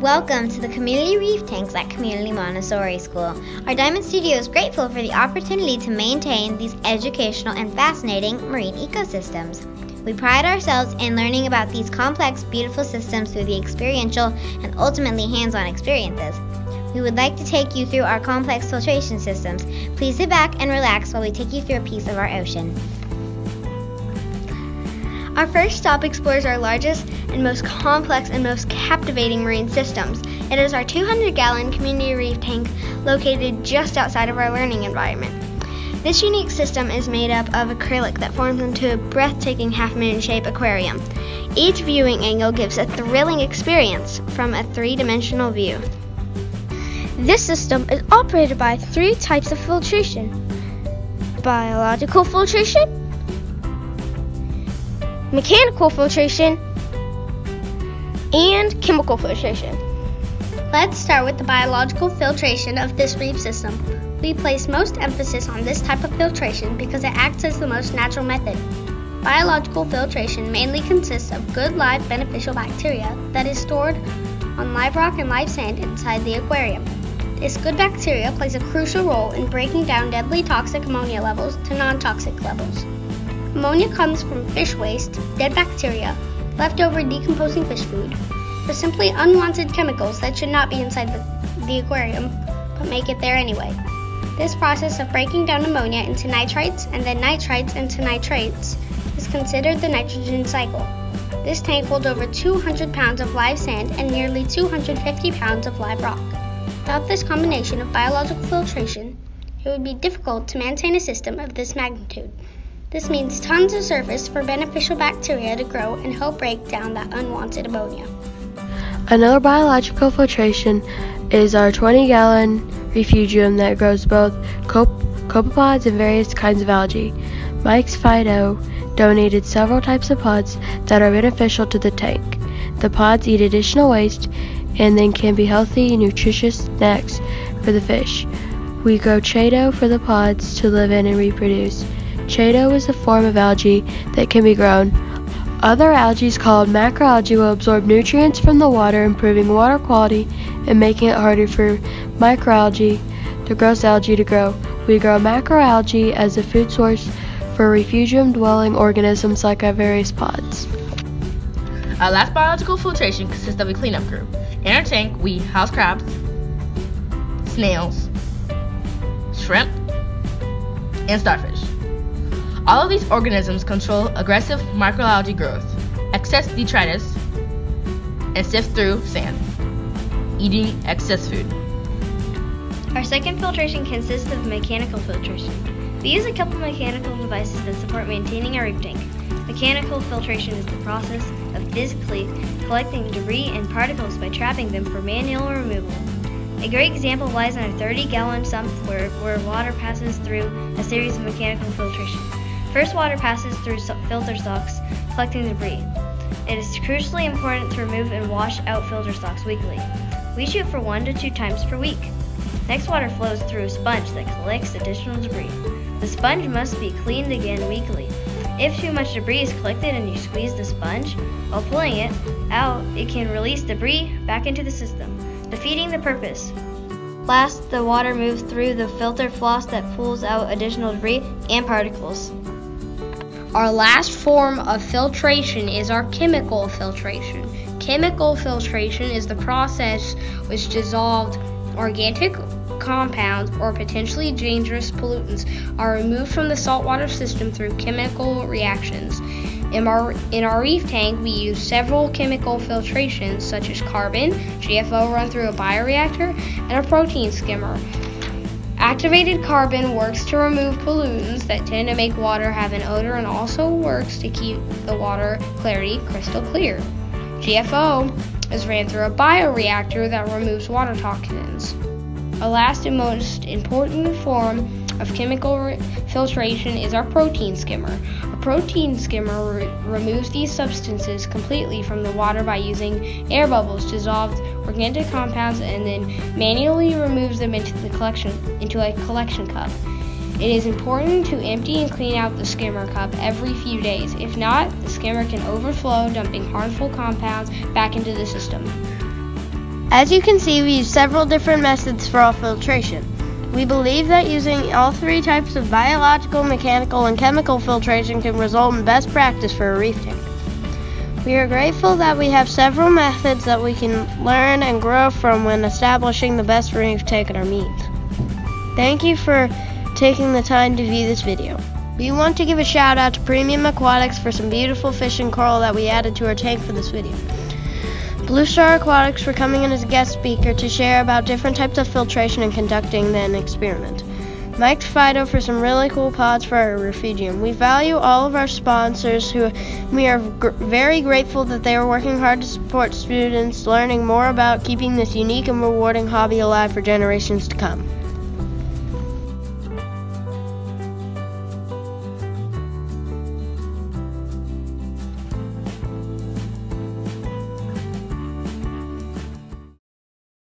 Welcome to the Community Reef Tanks at Community Montessori School. Our Diamond Studio is grateful for the opportunity to maintain these educational and fascinating marine ecosystems. We pride ourselves in learning about these complex, beautiful systems through the experiential and ultimately hands on experiences. We would like to take you through our complex filtration systems. Please sit back and relax while we take you through a piece of our ocean. Our first stop explores our largest and most complex and most captivating marine systems. It is our 200 gallon community reef tank located just outside of our learning environment. This unique system is made up of acrylic that forms into a breathtaking half moon shaped aquarium. Each viewing angle gives a thrilling experience from a three dimensional view. This system is operated by three types of filtration biological filtration, mechanical filtration, and chemical filtration. Let's start with the biological filtration of this reef system. We place most emphasis on this type of filtration because it acts as the most natural method. Biological filtration mainly consists of good live beneficial bacteria that is stored on live rock and live sand inside the aquarium. This good bacteria plays a crucial role in breaking down deadly toxic ammonia levels to non toxic levels. Ammonia comes from fish waste, dead bacteria, leftover decomposing fish food, or simply unwanted chemicals that should not be inside the, the aquarium, but make it there anyway. This process of breaking down ammonia into nitrites and then nitrites into nitrates is considered the nitrogen cycle. This tank holds over 200 pounds of live sand and nearly 250 pounds of live rock. Without this combination of biological filtration, it would be difficult to maintain a system of this magnitude. This means tons of surface for beneficial bacteria to grow and help break down that unwanted ammonia. Another biological filtration is our 20 gallon refugium that grows both cop- copepods and various kinds of algae. Mike's Fido donated several types of pods that are beneficial to the tank. The pods eat additional waste and then can be healthy, nutritious snacks for the fish. We grow Chaeto for the pods to live in and reproduce. Chaeto is a form of algae that can be grown. Other algae called macroalgae will absorb nutrients from the water, improving water quality and making it harder for microalgae, the gross algae, to grow. We grow macroalgae as a food source for refugium dwelling organisms like our various pods. Our last biological filtration consists of a cleanup crew. In our tank, we house crabs, snails, shrimp, and starfish. All of these organisms control aggressive microalgae growth, excess detritus, and sift through sand, eating excess food. Our second filtration consists of mechanical filtration. We use a couple mechanical devices that support maintaining our reef tank. Mechanical filtration is the process of physically collecting debris and particles by trapping them for manual removal. A great example lies in our 30 gallon sump where, where water passes through a series of mechanical filtration. First, water passes through filter socks, collecting debris. It is crucially important to remove and wash out filter socks weekly. We shoot for one to two times per week. Next, water flows through a sponge that collects additional debris. The sponge must be cleaned again weekly. If too much debris is collected and you squeeze the sponge while pulling it out, it can release debris back into the system, defeating the purpose. Last, the water moves through the filter floss that pulls out additional debris and particles. Our last form of filtration is our chemical filtration. Chemical filtration is the process which dissolved organic compounds or potentially dangerous pollutants are removed from the saltwater system through chemical reactions. In our, in our reef tank, we use several chemical filtrations such as carbon, GFO run through a bioreactor, and a protein skimmer. Activated carbon works to remove pollutants that tend to make water have an odor and also works to keep the water clarity crystal clear. GFO is ran through a bioreactor that removes water toxins. A last and most important form of chemical filtration is our protein skimmer. Protein skimmer re- removes these substances completely from the water by using air bubbles, dissolved organic compounds, and then manually removes them into the collection into a collection cup. It is important to empty and clean out the skimmer cup every few days. If not, the skimmer can overflow, dumping harmful compounds back into the system. As you can see, we use several different methods for our filtration. We believe that using all three types of biological, mechanical, and chemical filtration can result in best practice for a reef tank. We are grateful that we have several methods that we can learn and grow from when establishing the best reef tank in our means. Thank you for taking the time to view this video. We want to give a shout out to Premium Aquatics for some beautiful fish and coral that we added to our tank for this video. Blue Star Aquatics for coming in as a guest speaker to share about different types of filtration and conducting an experiment. Mike Fido for some really cool pods for our refugium. We value all of our sponsors who we are gr- very grateful that they are working hard to support students learning more about keeping this unique and rewarding hobby alive for generations to come.